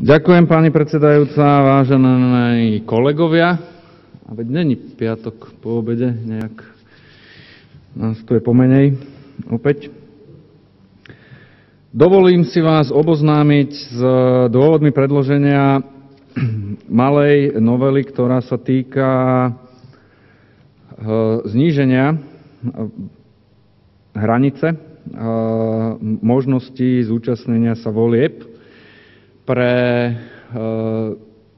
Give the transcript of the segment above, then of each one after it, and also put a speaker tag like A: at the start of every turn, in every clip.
A: Ďakujem, pani predsedajúca, vážení kolegovia. A veď není piatok po obede, nejak nás tu je pomenej opäť. Dovolím si vás oboznámiť s dôvodmi predloženia malej novely, ktorá sa týka eh, zníženia hranice možnosti zúčastnenia sa volieb pre e,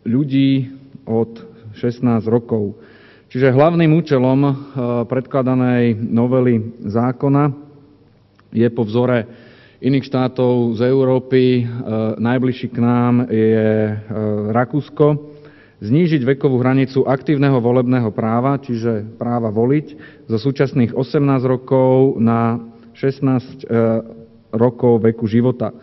A: ľudí od 16 rokov. Čiže hlavným účelom e, predkladanej novely zákona je po vzore iných štátov z Európy, e, najbližší k nám je Rakúsko, znížiť vekovú hranicu aktívneho volebného práva, čiže práva voliť, zo súčasných 18 rokov na 16 rokov veku života.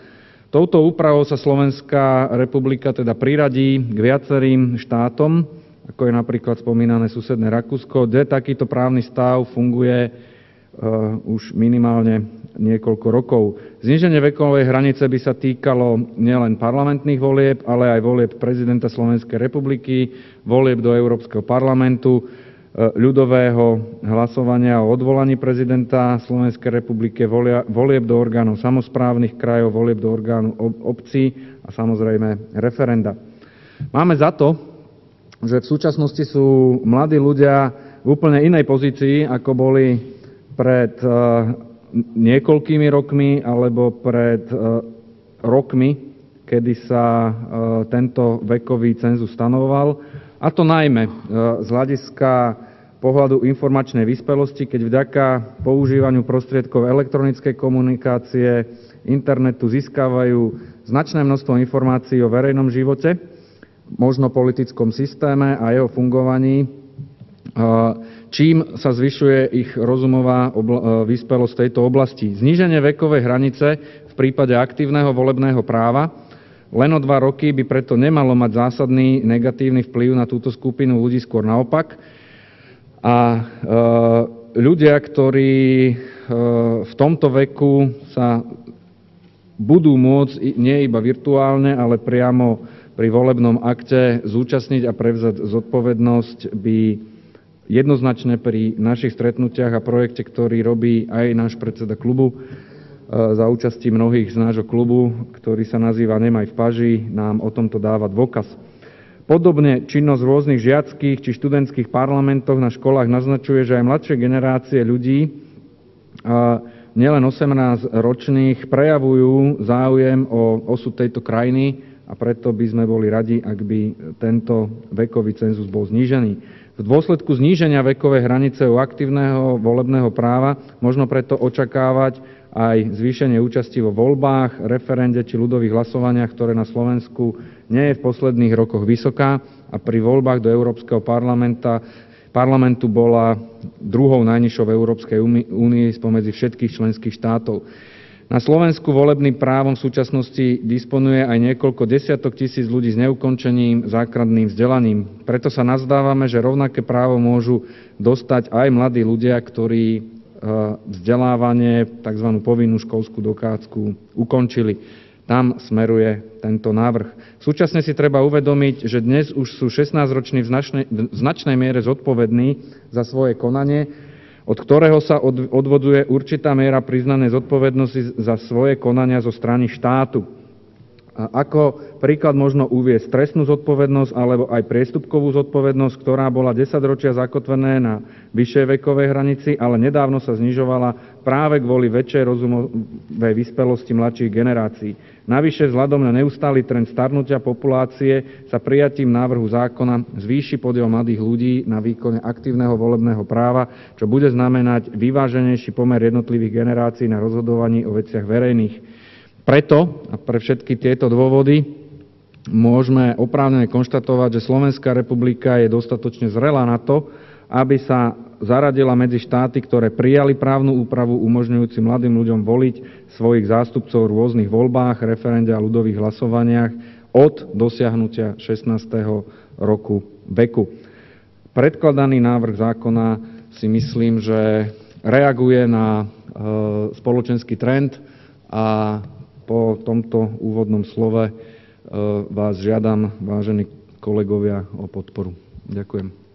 A: Touto úpravou sa Slovenská republika teda priradí k viacerým štátom, ako je napríklad spomínané susedné Rakúsko, kde takýto právny stav funguje uh, už minimálne niekoľko rokov. Zníženie vekovej hranice by sa týkalo nielen parlamentných volieb, ale aj volieb prezidenta Slovenskej republiky, volieb do Európskeho parlamentu, E, ľudového hlasovania o odvolaní prezidenta Slovenskej republiky, volieb do orgánov samozprávnych krajov, volieb do orgánu obcí a samozrejme referenda. Máme za to, že v súčasnosti sú mladí ľudia v úplne inej pozícii, ako boli pred e, niekoľkými rokmi alebo pred e, rokmi, kedy sa tento vekový cenzus stanoval a to najmä z hľadiska pohľadu informačnej vyspelosti, keď vďaka používaniu prostriedkov elektronickej komunikácie, internetu získavajú značné množstvo informácií o verejnom živote, možno politickom systéme a jeho fungovaní, e, čím sa zvyšuje ich rozumová e, vyspelosť tejto oblasti. Zníženie vekovej hranice v prípade aktívneho volebného práva len o dva roky by preto nemalo mať zásadný negatívny vplyv na túto skupinu ľudí, skôr naopak. A e, ľudia, ktorí e, v tomto veku sa budú môcť nie iba virtuálne, ale priamo pri volebnom akte zúčastniť a prevzať zodpovednosť, by jednoznačne pri našich stretnutiach a projekte, ktorý robí aj náš predseda klubu, E, za účasti mnohých z nášho klubu, ktorý sa nazýva Nemaj v paži, nám o tomto dáva dôkaz. Podobne činnosť v rôznych žiackých či študentských parlamentoch na školách naznačuje, že aj mladšie generácie ľudí, nielen 18-ročných, prejavujú záujem o osud tejto krajiny a preto by sme boli radi, ak by tento vekový cenzus bol znížený. V dôsledku zníženia vekovej hranice u aktívneho volebného práva možno preto očakávať aj zvýšenie účasti vo voľbách, referende či ľudových hlasovaniach, ktoré na Slovensku nie je v posledných rokoch vysoká a pri voľbách do Európskeho parlamenta, parlamentu bola druhou najnižšou v Európskej únii spomedzi všetkých členských štátov. Na Slovensku volebným právom v súčasnosti disponuje aj niekoľko desiatok tisíc ľudí s neukončeným základným vzdelaním. Preto sa nazdávame, že rovnaké právo môžu dostať aj mladí ľudia, ktorí vzdelávanie, tzv. povinnú školskú dochádzku ukončili. Tam smeruje tento návrh. Súčasne si treba uvedomiť, že dnes už sú 16-roční v značnej, v značnej miere zodpovední za svoje konanie, od ktorého sa odvoduje určitá miera priznanej zodpovednosti za svoje konania zo strany štátu. Ako príklad možno uviesť trestnú zodpovednosť alebo aj priestupkovú zodpovednosť, ktorá bola 10 ročia zakotvené na vyššej vekovej hranici, ale nedávno sa znižovala práve kvôli väčšej rozumovej vyspelosti mladších generácií. Navyše vzhľadom na neustály trend starnutia populácie sa prijatím návrhu zákona zvýši podiel mladých ľudí na výkone aktívneho volebného práva, čo bude znamenať vyváženejší pomer jednotlivých generácií na rozhodovaní o veciach verejných. Preto a pre všetky tieto dôvody môžeme oprávnene konštatovať, že Slovenská republika je dostatočne zrelá na to, aby sa zaradila medzi štáty, ktoré prijali právnu úpravu umožňujúci mladým ľuďom voliť svojich zástupcov v rôznych voľbách, referende a ľudových hlasovaniach od dosiahnutia 16. roku veku. Predkladaný návrh zákona si myslím, že reaguje na e, spoločenský trend a po tomto úvodnom slove e, vás žiadam, vážení kolegovia, o podporu. Ďakujem.